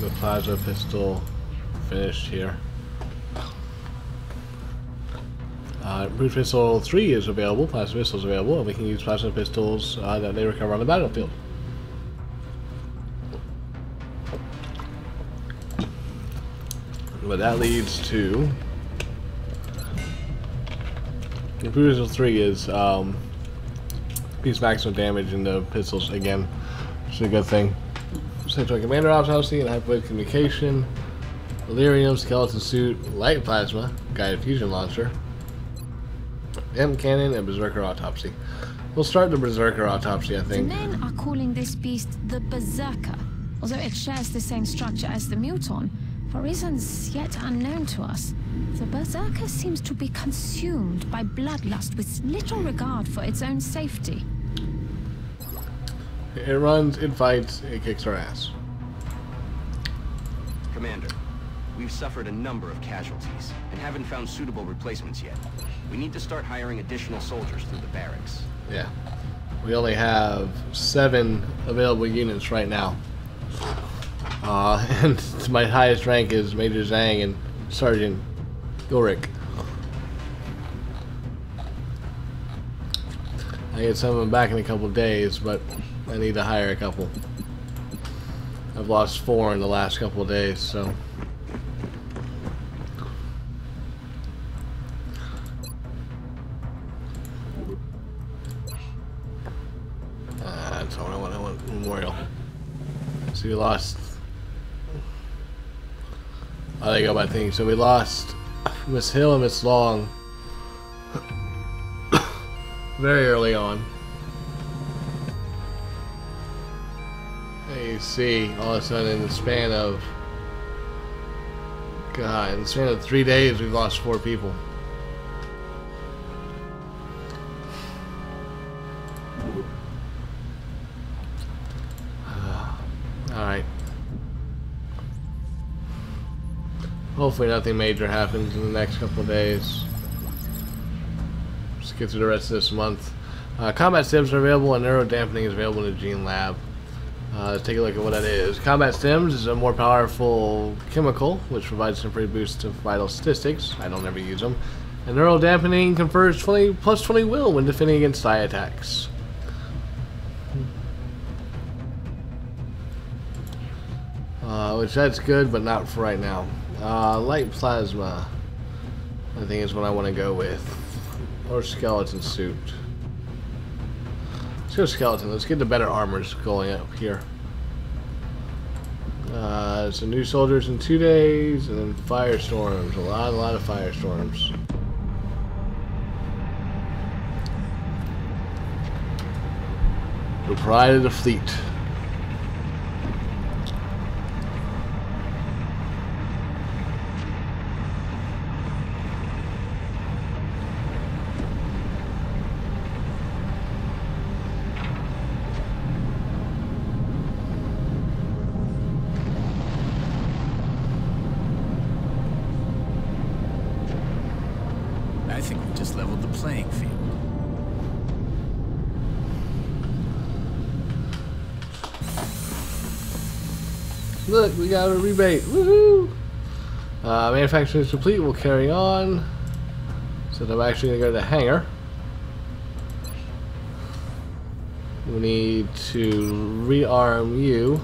The plasma pistol finished here. Uh, Brute Pistol 3 is available, Plasma Pistol is available, and we can use Plasma Pistols uh, that they recover on the battlefield. But that leads to... Brute Pistol 3 is um, piece maximum damage in the pistols again, which is a good thing. Central Commander Autopsy and Hyperwave Communication, Elerium, Skeleton Suit, Light Plasma, Guided Fusion Launcher, M Cannon, and Berserker Autopsy. We'll start the Berserker Autopsy, I think. The men are calling this beast the Berserker, although it shares the same structure as the Muton. For reasons yet unknown to us, the Berserker seems to be consumed by bloodlust with little regard for its own safety. It runs, it fights, it kicks our ass. Commander, we've suffered a number of casualties and haven't found suitable replacements yet. We need to start hiring additional soldiers through the barracks. Yeah. We only have seven available units right now. Uh, and my highest rank is Major Zhang and Sergeant Ulrich. I get some of them back in a couple days, but I need to hire a couple. I've lost four in the last couple of days, so. Uh, that's all I want. I want Memorial. So we lost. Oh, there you go, my thing. So we lost Miss Hill and Miss Long very early on. You see, all of a sudden, in the span of God, in the span of three days, we've lost four people. Alright. Hopefully nothing major happens in the next couple days. Just get through the rest of this month. Uh, combat stims are available and neuro dampening is available in the Gene Lab. Uh, let's take a look at what that is. Combat stims is a more powerful chemical, which provides temporary boost to vital statistics. I don't ever use them. And neural dampening confers 20 plus 20 will when defending against psi attacks. Uh, which that's good, but not for right now. Uh, light plasma, I think is what I want to go with, or skeleton suit. Let's go skeleton. Let's get the better armors going up here. Uh, new soldiers in two days, and then firestorms. A lot, a lot of firestorms. The pride of the fleet. We got a rebate. Woohoo! Uh, manufacturing is complete. We'll carry on. So I'm actually going to go to the hangar. We need to rearm you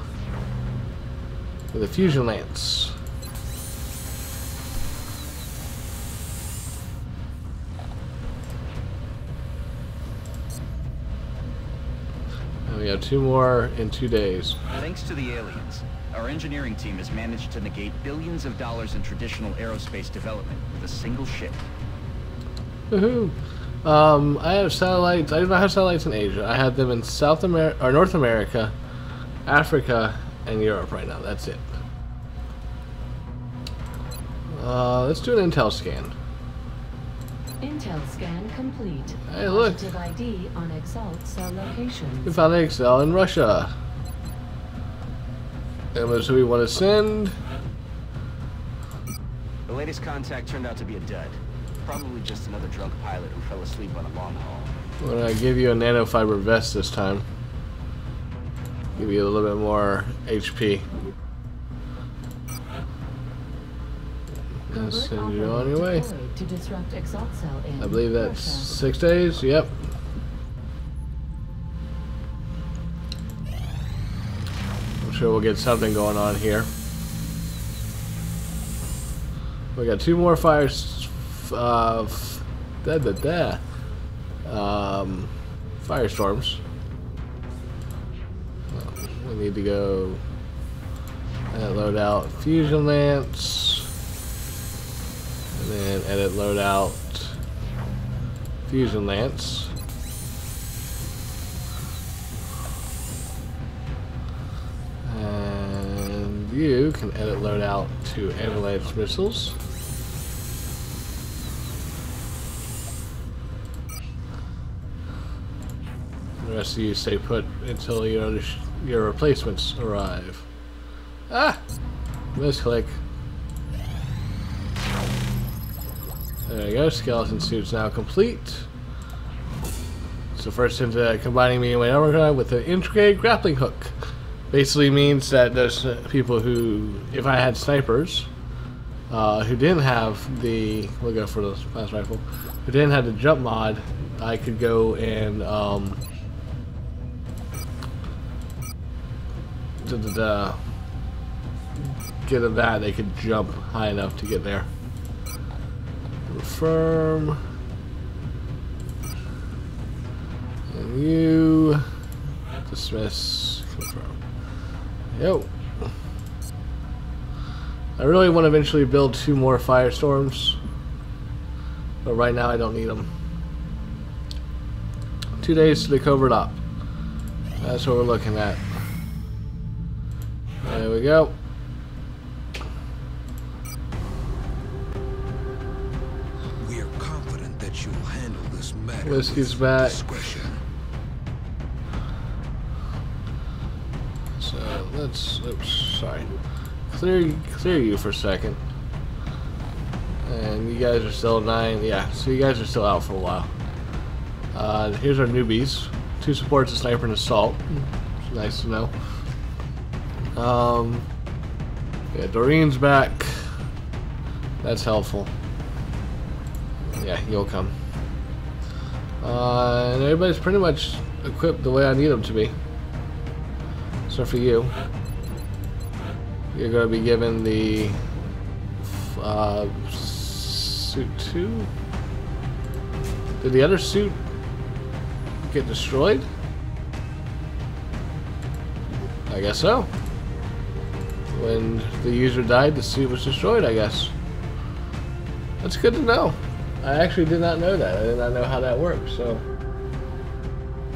with a fusion lance. And we have two more in two days. Thanks to the aliens, our engineering team has managed to negate billions of dollars in traditional aerospace development with a single ship. Woohoo! Um, I have satellites. I do not have satellites in Asia. I have them in South America or North America, Africa, and Europe right now. That's it. Uh, let's do an intel scan. Intel scan complete. Hey, look. Positive ID on Exalt cell location. We found an Excel in Russia. Image that we want to send. The latest contact turned out to be a dud. Probably just another drunk pilot who fell asleep on a long haul. I'm going to give you a nanofiber vest this time. Give you a little bit more HP. Send you on your way. I believe that's six days. Yep. I'm sure we'll get something going on here. We got two more fires. Uh, da da da. Um, firestorms. We need to go and load out fusion lance. And then edit loadout fusion lance. You can edit loadout to avalanche missiles. The rest of you stay put until your your replacements arrive. Ah, misclick. There you go, skeleton suit's now complete. So first into combining me and my armor with an integrated grappling hook. Basically means that there's uh, people who, if I had snipers, uh, who didn't have the, we'll go for the fast rifle, who didn't have the jump mod, I could go and, um, da, da, da, get them that, they could jump high enough to get there. Confirm. And you dismiss. Confirm. Yo. I really want to eventually build two more firestorms, but right now I don't need them. Two days to the covert op. That's what we're looking at. There we go. We are confident that you'll handle this matter Whiskey's back. discretion. Sorry. Clear, clear you for a second. And you guys are still nine. Yeah, so you guys are still out for a while. Uh, here's our newbies. Two supports, a sniper, and assault. It's nice to know. Um, yeah, Doreen's back. That's helpful. Yeah, you'll come. Uh, and everybody's pretty much equipped the way I need them to be. So for you, you're going to be given the uh, suit two. Did the other suit get destroyed? I guess so. When the user died, the suit was destroyed. I guess. That's good to know. I actually did not know that. I did not know how that works. So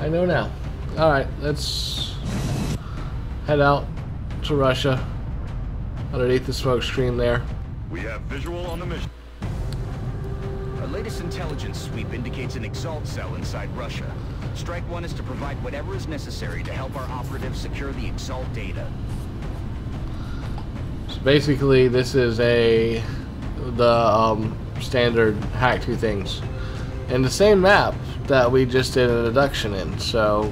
I know now. All right, let's head out to Russia underneath the smoke screen there. We have visual on the mission. Our latest intelligence sweep indicates an Exalt cell inside Russia. Strike One is to provide whatever is necessary to help our operatives secure the Exalt data. So basically, this is a the um, standard hack two things, and the same map that we just did an deduction in. So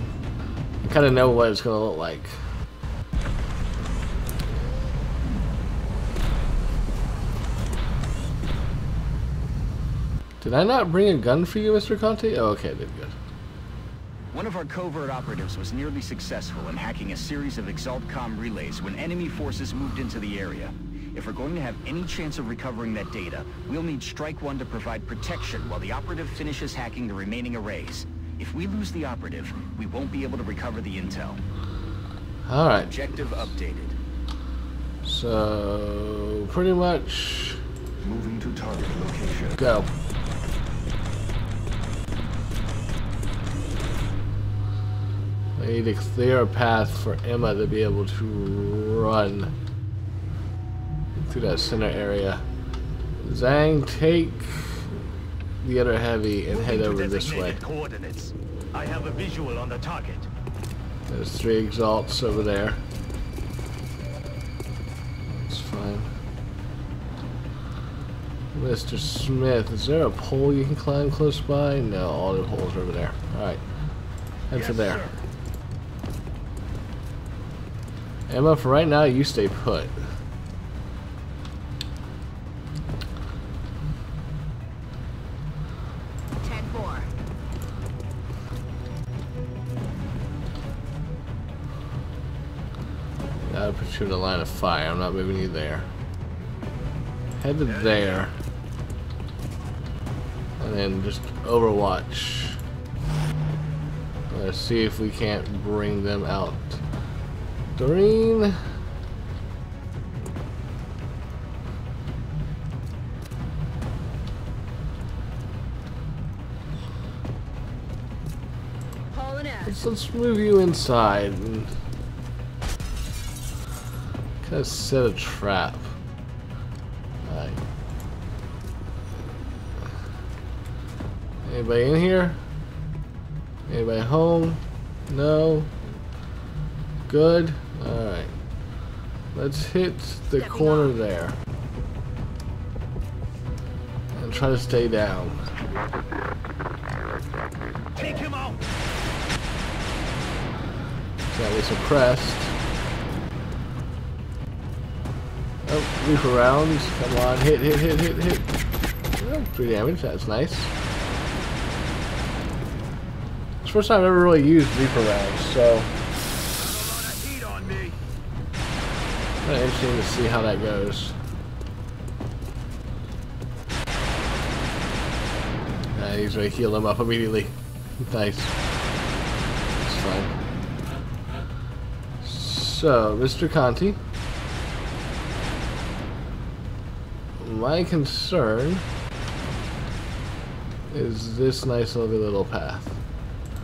you kind of know what it's going to look like. Did I not bring a gun for you, Mr. Conte? Oh, okay, did good. One of our covert operatives was nearly successful in hacking a series of ExaltCom relays when enemy forces moved into the area. If we're going to have any chance of recovering that data, we'll need Strike One to provide protection while the operative finishes hacking the remaining arrays. If we lose the operative, we won't be able to recover the intel. All right. Objective updated. So pretty much Moving to target location. go. I need to clear a path for Emma to be able to run through that center area. Zhang, take the other heavy and head over this way. coordinates. I have a visual on the target. There's three exalts over there. That's fine. Mr. Smith, is there a pole you can climb close by? No, all the poles are over there. Alright. Head for there. Emma, for right now, you stay put. Ten four. Gotta put you in the line of fire. I'm not moving you there. Head to there. And then just overwatch. Let's see if we can't bring them out. Doreen. Let's, let's move you inside and kind of set a trap. Anybody in here? Anybody home? No? Good? Alright. Let's hit the corner there. And try to stay down. Take him out! That was suppressed. Oh, loop around. Come on, hit, hit, hit, hit, hit. Oh, three damage, that's nice. It's the first time I've ever really used Reaper rounds, so kind of interesting to see how that goes. Uh, he's gonna heal him up immediately. Nice. That's fine. So, Mr. Conti. My concern is this nice lovely little path.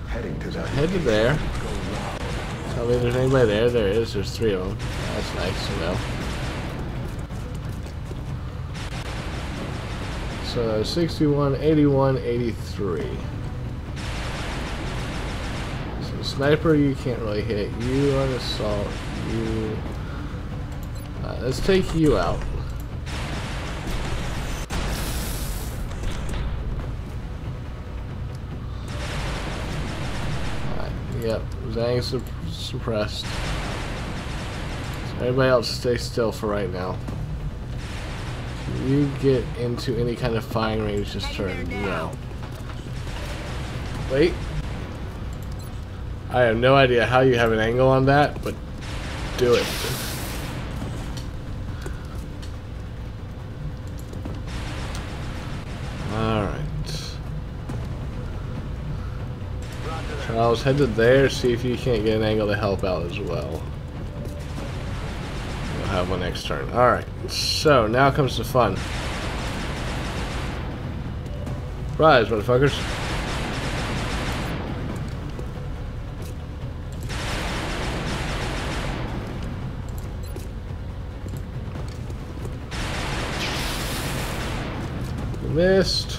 Heading to that. Head to there. Tell me there's anybody there. There is. There's three of them. That's nice to know. So 61, 81, 83. So sniper you can't really hit. You on assault. You. Uh, let's take you out. Yep, Zhang sup suppressed. Everybody else stay still for right now. You get into any kind of firing range this turn? No. Wait. I have no idea how you have an angle on that, but do it. Alright. Charles, head to there, see if you can't get an angle to help out as well. Have one next turn. Alright, so now comes the fun. Rise, motherfuckers. Missed.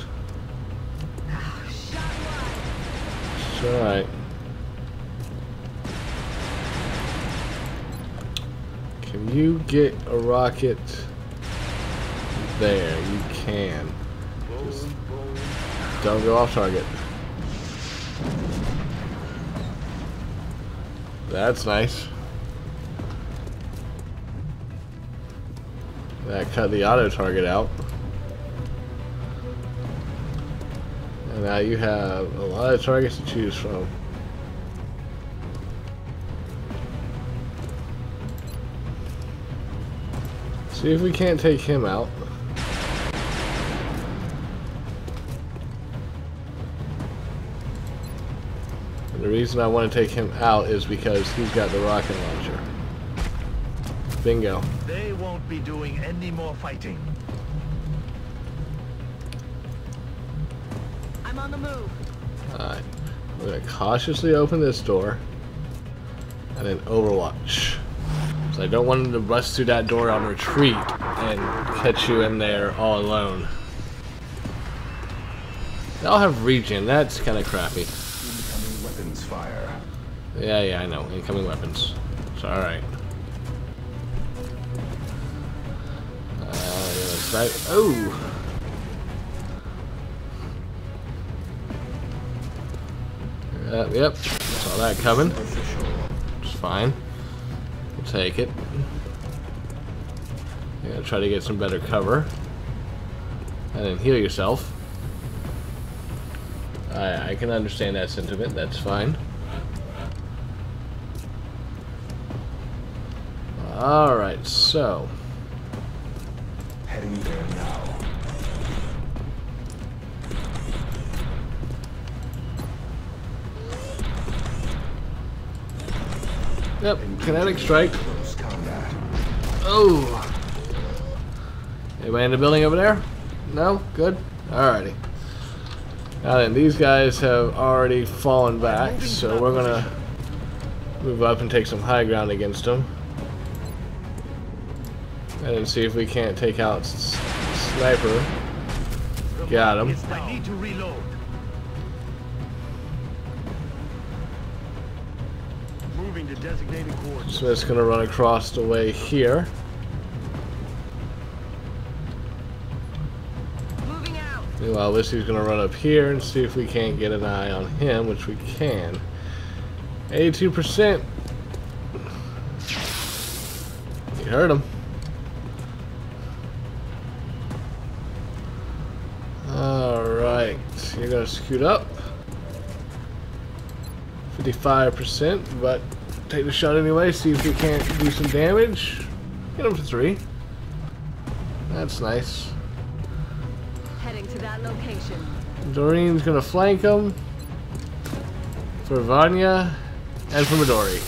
Can you get a rocket there? You can. Just don't go off target. That's nice. That cut the auto target out. And now you have a lot of targets to choose from. See if we can't take him out. And the reason I want to take him out is because he's got the rocket launcher. Bingo. They won't be doing any more fighting. I'm on the move. Alright. We're going to cautiously open this door. And then overwatch. So I don't want him to bust through that door on retreat and catch you in there all alone. They all have regen. That's kind of crappy. Incoming weapons fire. Yeah, yeah, I know. Incoming weapons. It's. Uh, yeah, that's right. Oh! Yep, yep. Saw that coming. It's fine. Take it. Yeah, try to get some better cover. And then heal yourself. I, I can understand that sentiment. That's fine. Alright, so. Yep, kinetic strike. Oh. Anybody in the building over there? No? Good? Alrighty. Now then, these guys have already fallen back, so we're gonna move up and take some high ground against them. And then see if we can't take out S- Sniper. Got him. Designated coordinates. Smith's gonna run across the way here. Moving out. Meanwhile, Lissy's gonna run up here and see if we can't get an eye on him, which we can. 82%. You heard him. Alright, you're gonna scoot up. 55%, but take the shot anyway, see if we can't do some damage. Get him for three. That's nice. Heading to that location. Doreen's gonna flank him for Vanya and for Midori.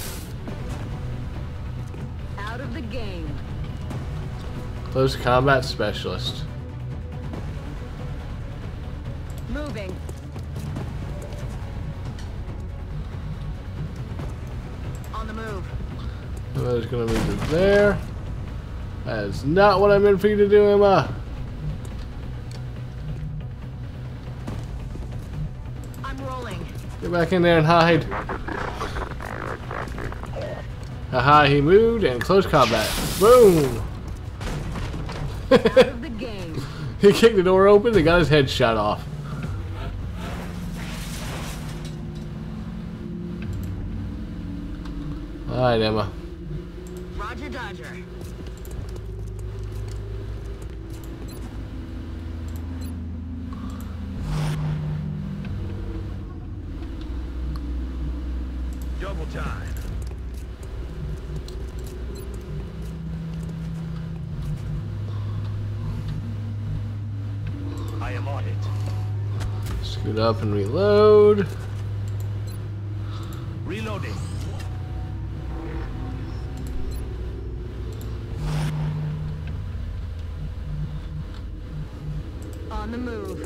Out of the game. Close combat specialist. Moving. Emma's gonna move to there. That is not what I meant for you to do, Emma. I'm rolling. Get back in there and hide. Haha, he moved and close combat. Boom! Of the game. He kicked the door open and got his head shot off. Alright, Emma. Roger Dodger. Double time. I am on it. Scoot up and reload. Reloading. On the move.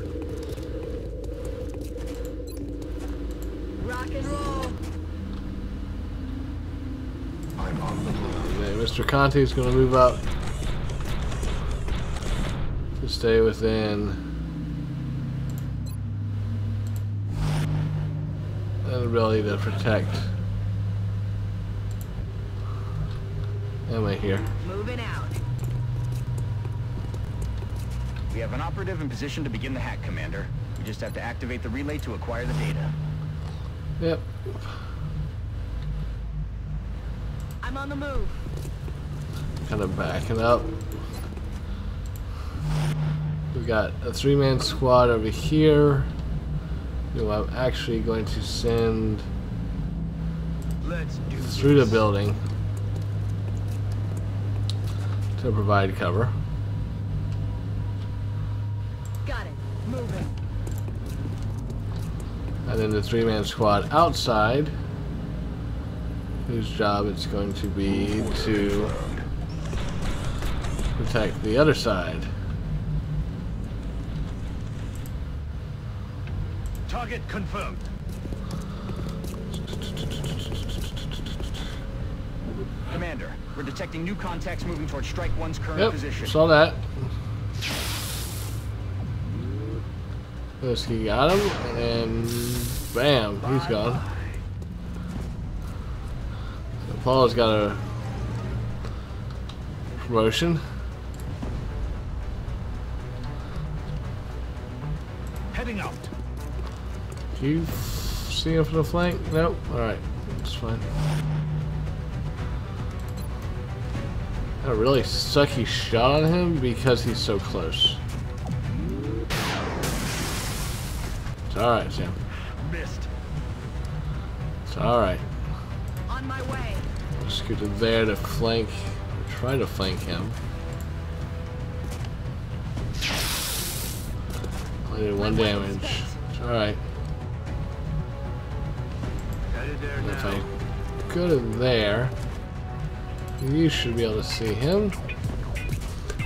Rock and roll. I'm on the move. Okay, Mr. Conti is going to move up to stay within an ability to protect Emma here. Moving out. We have an operative in position to begin the hack, Commander. We just have to activate the relay to acquire the data. Yep. I'm on the move. Kind of backing up. We got a three-man squad over here. Who I'm actually going to send Let's do through the building to provide cover. Got it. Moving. And then the three-man squad outside, whose job it's going to be to protect the other side. Target confirmed. Commander, we're detecting new contacts moving towards Strike One's current Yep, position. saw that. Whiskey got him, and bam, he's gone. So Paul's got a promotion. You see him from the flank? Nope. Alright, it's fine. A really sucky shot on him because he's so close. It's alright, Sam. Missed. It's alright. On my way. Scoot to there to flank try to flank him. Only did one damage. Alright. Headed there If. I go to there, you should be able to see him.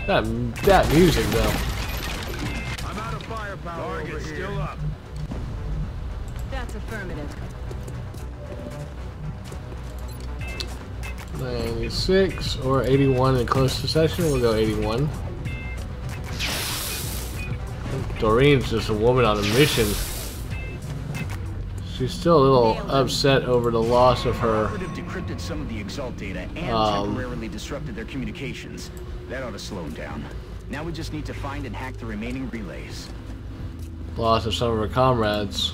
That that music though. I'm out of firepower Target over here. still up. That's affirmative. 96 or 81 in close succession. We'll go 81. Doreen's just a woman on a mission. She's still a little upset over the loss of her. Decrypted some of the Exalt data and Um, temporarily disrupted their communications. That ought to slow them down. Now we just need to find and hack the remaining relays. Loss of some of her comrades.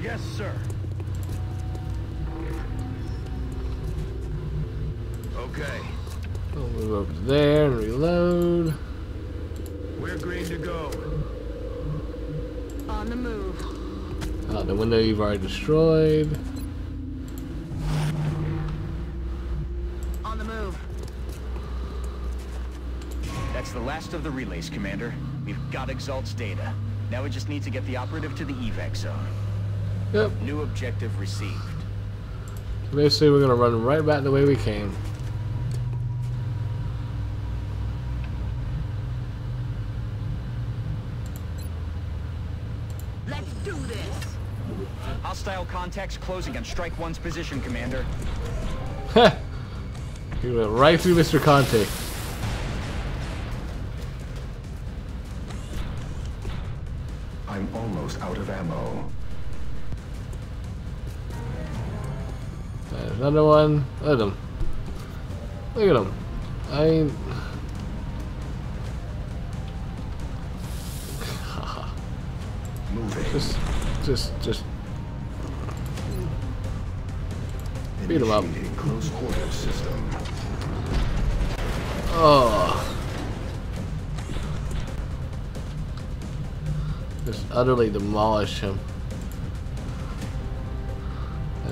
Yes, sir. Okay, We'll move over to there and reload. we're green to go. On the move. The window you've already destroyed. On the move. That's the last of the relays, Commander. We've got Exalt's data. Now we just need to get the operative to the evac zone. Yep. New objective received. Basically, we're gonna run right back the way we came. Let's do this. Hostile contacts closing on Strike One's position, Commander. he went right through Mr. Conte. I'm almost out of ammo. Another one. Look at him. Look at him. I mean... Just, just, just beat him up. Close quarters system. Oh. Just utterly demolish him.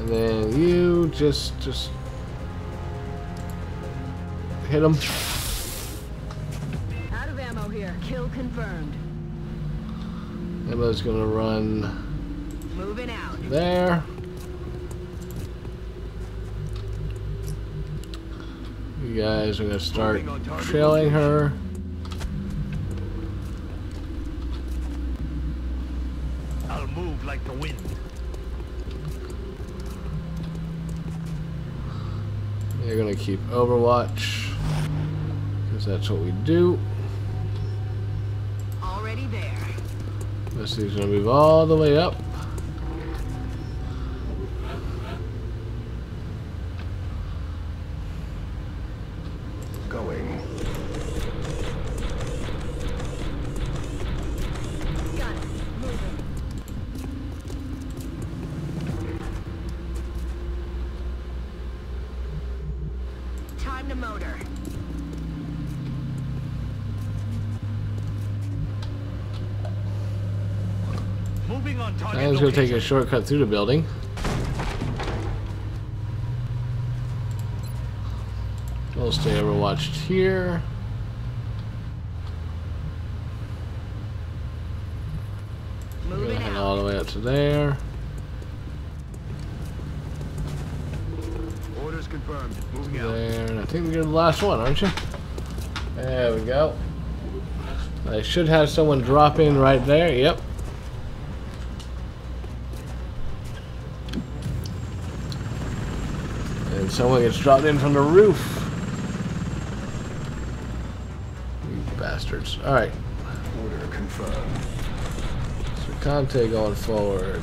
And then you just, just hit him. Out of ammo here. Kill confirmed. Emma's gonna run Moving out. there. You guys are gonna start trailing her. I'll move like the wind. They're gonna keep Overwatch. Because that's what we do. Already there. This is gonna move all the way up. Moving on target I'm just gonna take a shortcut through the building. We'll stay overwatched here. We're Moving gonna head all the way up to there. Orders confirmed. Moving out. There, and I think we are the last one, aren't you? There we go. I should have someone drop in right there. Yep. And someone gets dropped in from the roof. You bastards. Alright. Order confirmed. So Conte going forward.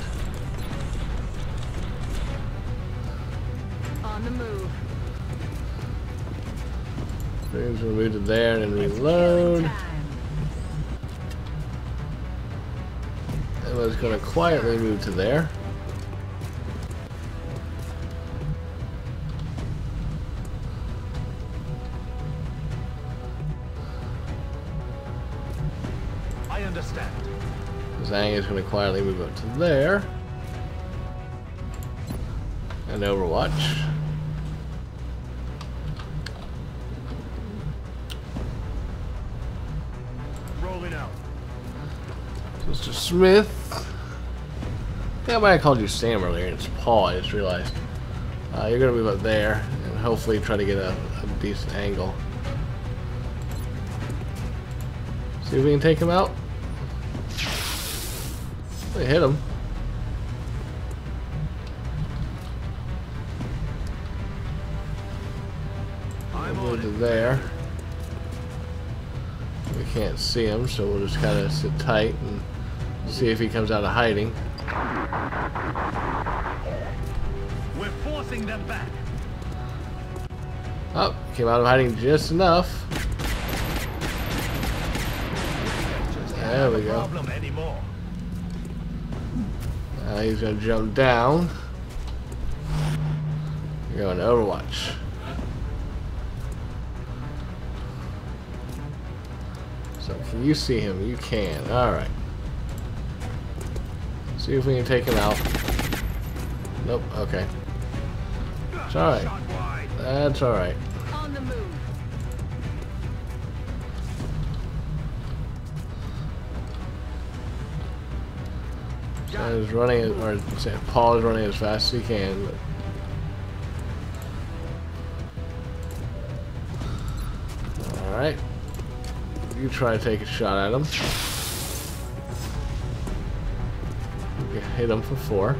On the move. Things will move to there and then reload. killing time. Emma's gonna quietly move to there. Zhang is going to quietly move up to there. And Overwatch. Rolling out. Mr. Smith. I think I might have called you Sam earlier. It's Paul, I just realized. Uh, you're going to move up there and hopefully try to get a, a decent angle. See if we can take him out. They hit him. I'm Move on to there. We can't see him, so we'll just kind of sit tight and see if he comes out of hiding. We're forcing them back. Oh, came out of hiding just enough. There we go. He's gonna jump down. You're going to Overwatch. So can you see him? You can. Alright. See if we can take him out. Nope, okay. It's alright. That's alright. He's running, or Paul is running as fast as he can. But All right, you try to take a shot at him. You hit him for four.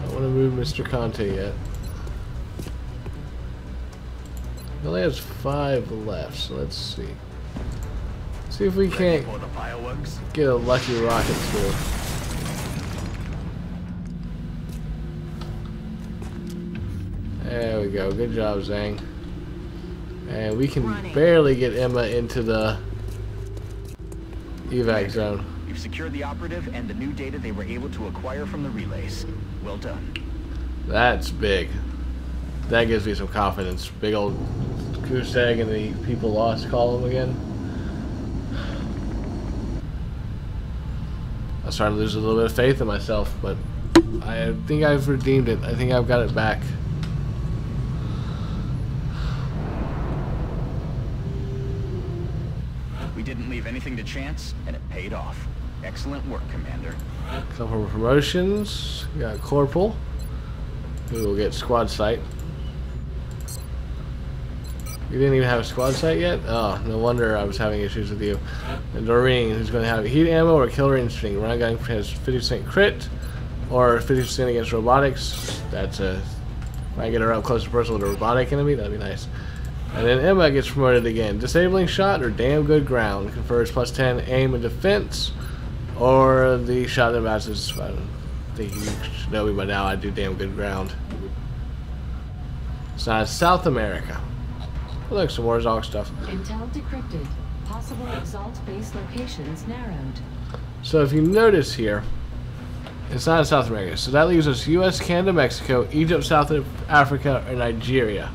Don't want to move Mr. Conte yet. He only has five left, so let's see. See if we can't for the fireworks. get a lucky rocket through. There we go. Good job, Zhang. And we can Running. barely get Emma into the evac zone. You've secured the operative and the new data they were able to acquire from the relays. Well done. That's big. That gives me some confidence. Big old goose egg in the people lost column again. I'm starting to lose a little bit of faith in myself, but I think I've redeemed it. I think I've got it back. We didn't leave anything to chance, and it paid off. Excellent work, Commander. couple of promotions. We got Corporal, who will get squad sight. You didn't even have a squad sight yet? Oh, no wonder I was having issues with you. And Doreen, who's going to have heat ammo or killer instinct. Run gun has 50% crit or 50% against robotics. That's a. If I get her up close to personal with a robotic enemy, that'd be nice. And then Emma gets promoted again. Disabling shot or damn good ground. Confers plus 10 aim and defense. Or the shot that matches. I think you should know me by now. I do damn good ground. It's not South America. Look, some more Zog stuff. Intel decrypted. Possible Exalt base locations narrowed. So if you notice here, it's not in South America. So that leaves us U.S., Canada, Mexico, Egypt, South Africa, and Nigeria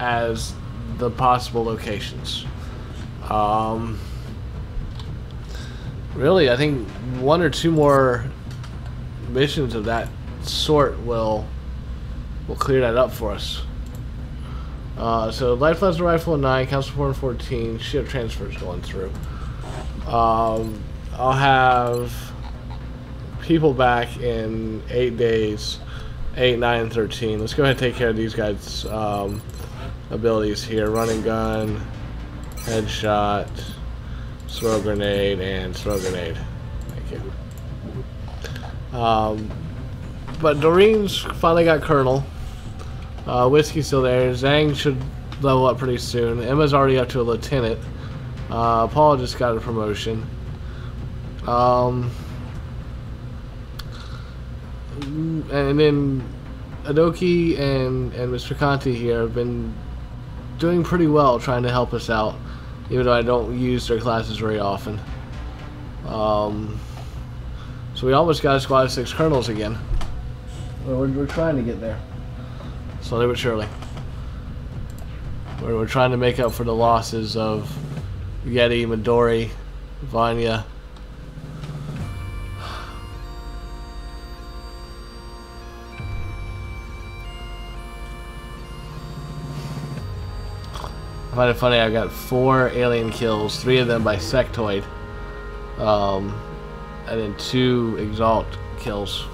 as the possible locations. Um, really, I think one or two more missions of that sort will will clear that up for us. Uh, so light plasma rifle 9, council 4 and 14, ship transfers going through. Um, I'll have people back in 8 days, 8, 9, and 13. Let's go ahead and take care of these guys' um, abilities here. Running gun, headshot, throw grenade, and throw grenade. Thank you. Um, but Doreen's finally got Colonel. Uh, Whiskey's still there. Zhang should level up pretty soon. Emma's already up to a lieutenant. Uh, Paul just got a promotion. Um, and then Adoki and, and Mr. Conti here have been doing pretty well trying to help us out, even though I don't use their classes very often. Um, so we almost got a squad of six colonels again. We're, we're trying to get there slowly but surely. Where we're trying to make up for the losses of Yeti, Midori, Vanya. I find it funny, I've got four alien kills, three of them by sectoid, um, and then two exalt kills.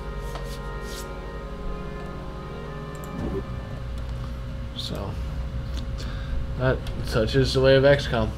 That such is the way of XCOM.